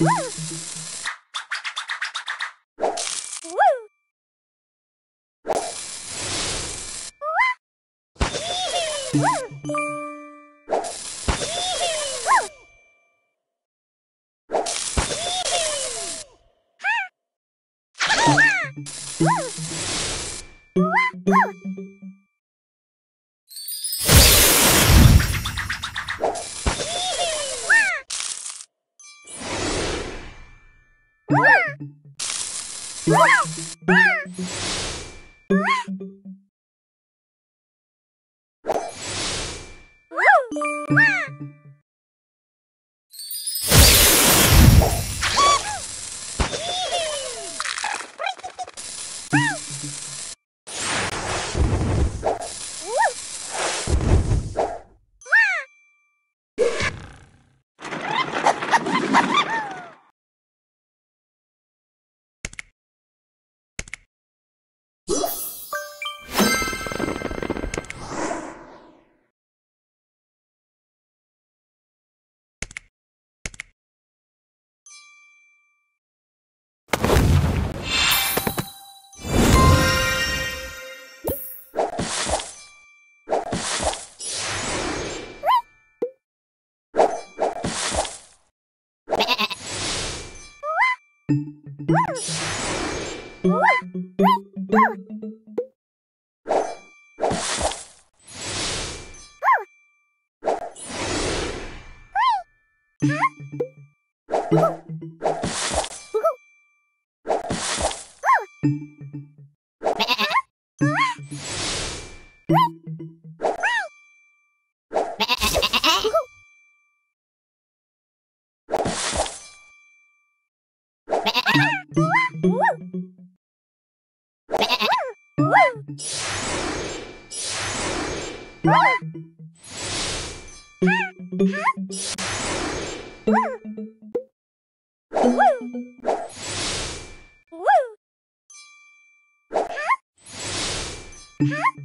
Woo! Woo! Woo! Woo! Woo! Woo!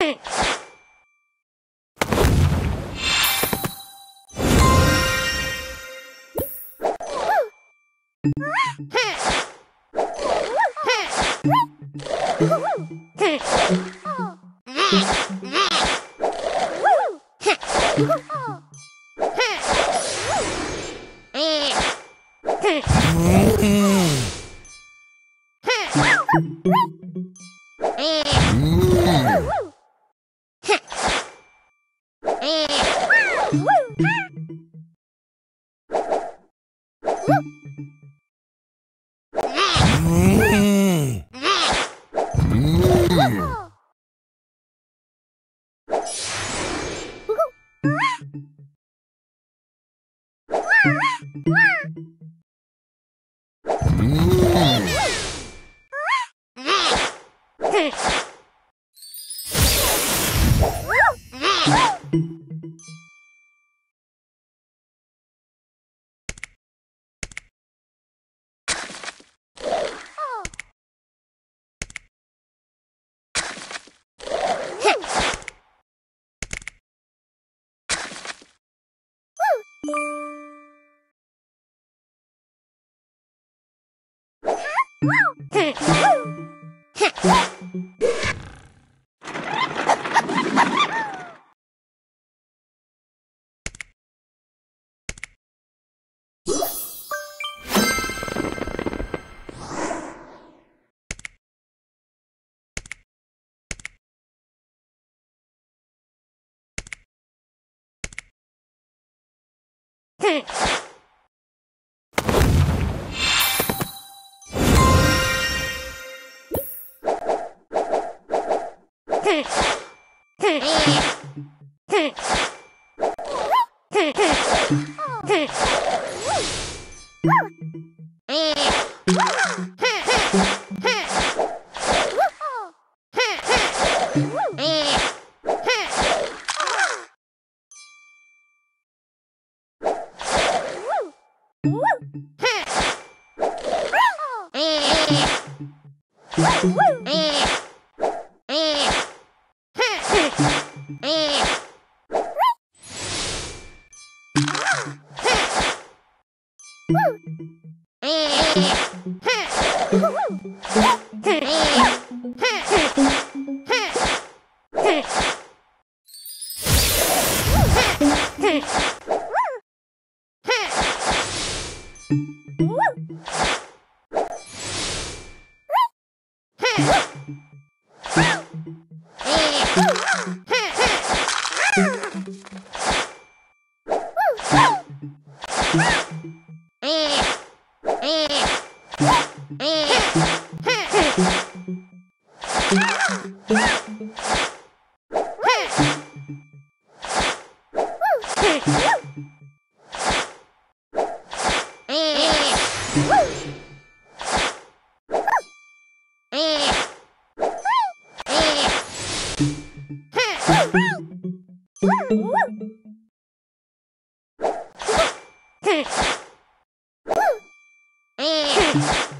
Thanks. Woo! Mm. 哼哼哼 Oh. Ah! えー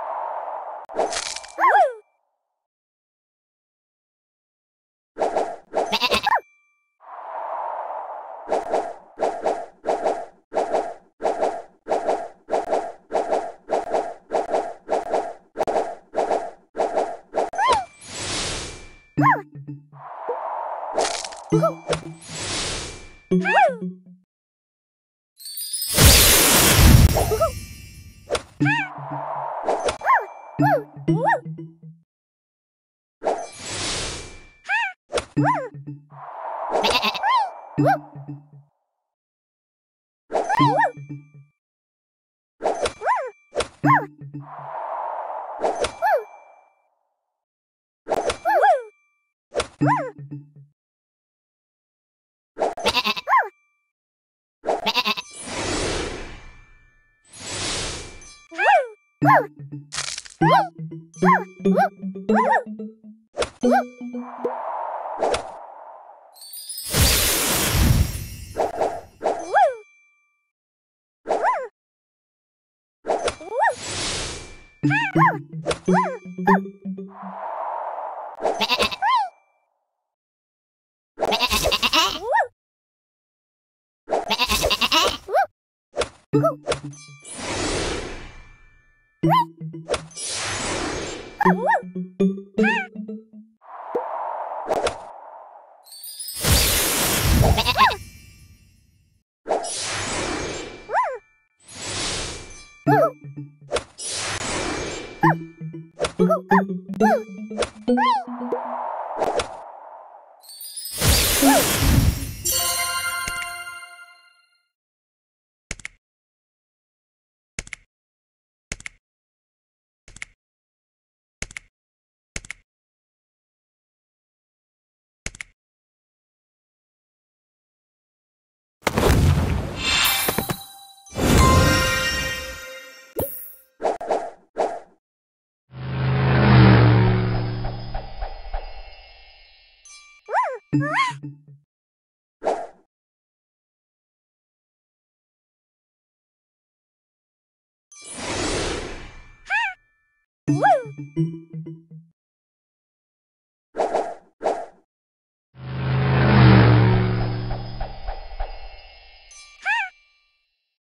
Woo! Woo! Woo!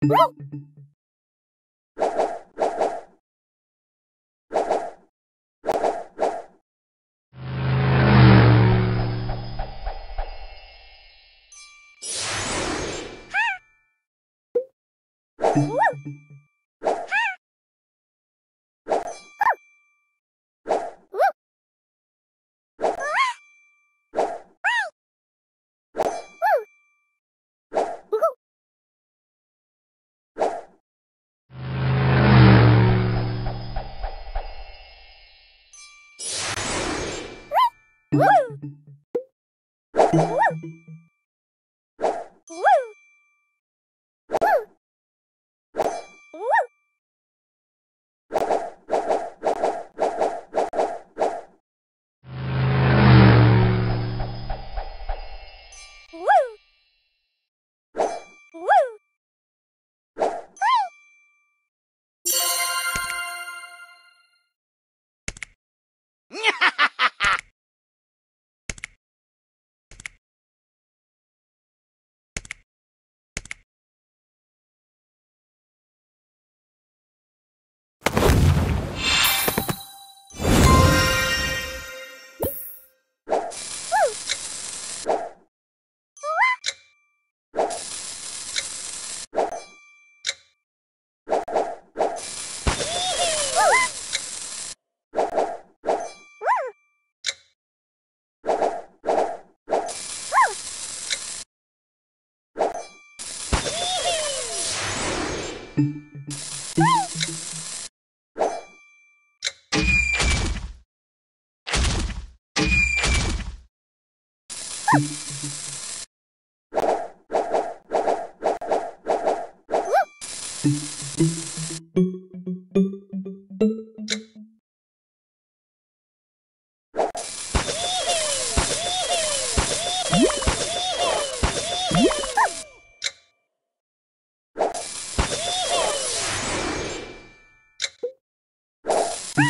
Woo! Woo! Woo!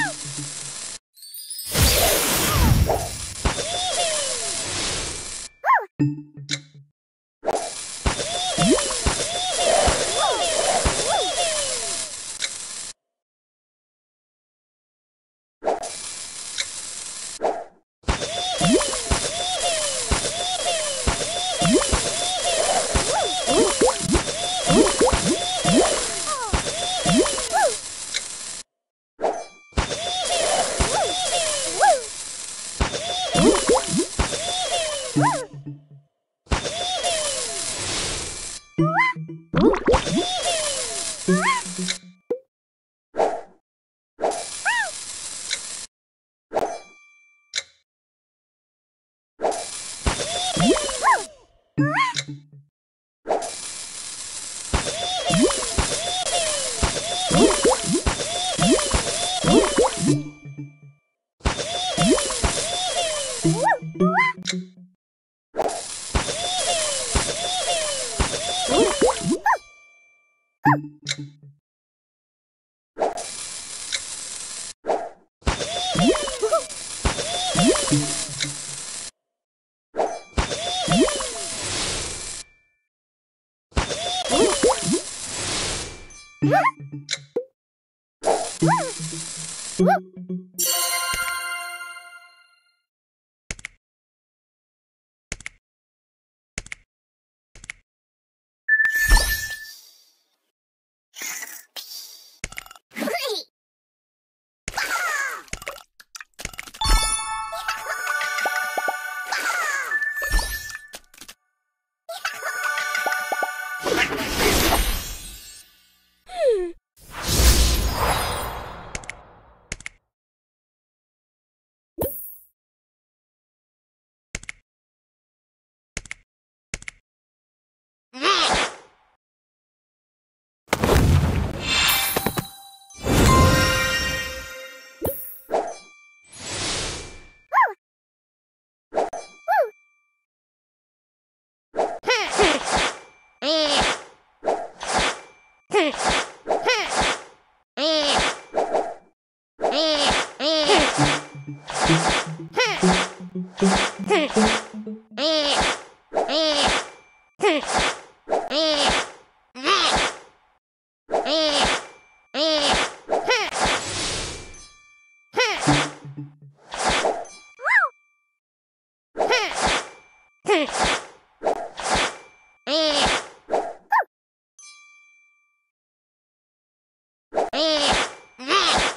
Woo! Woo!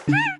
Huh?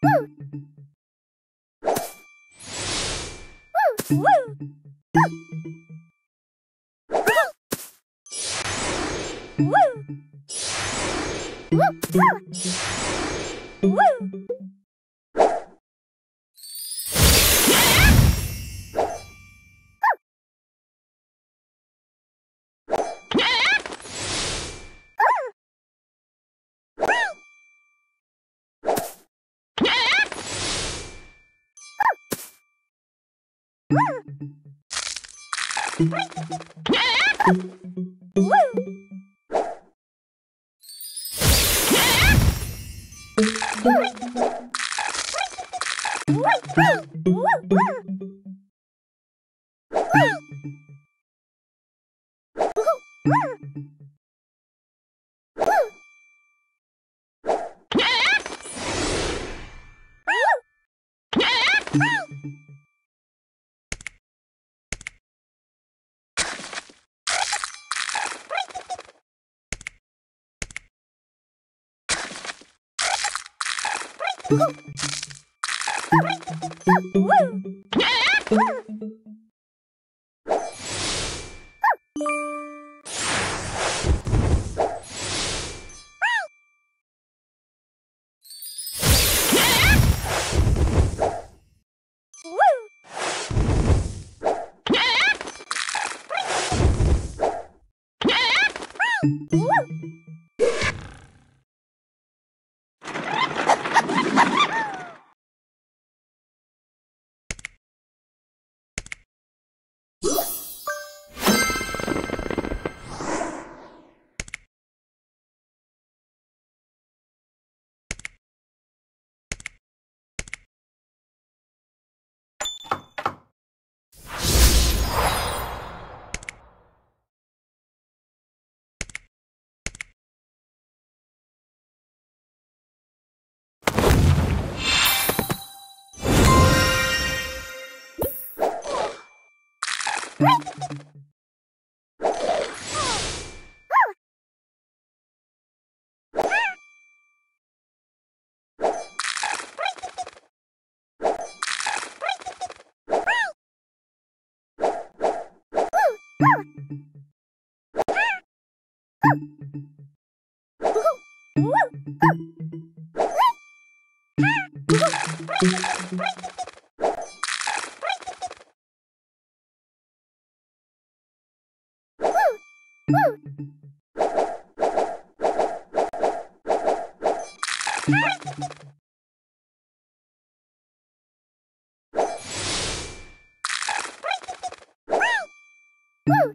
Woo! Woo! Woo! じゃあやこ! Woo! Right. Woo!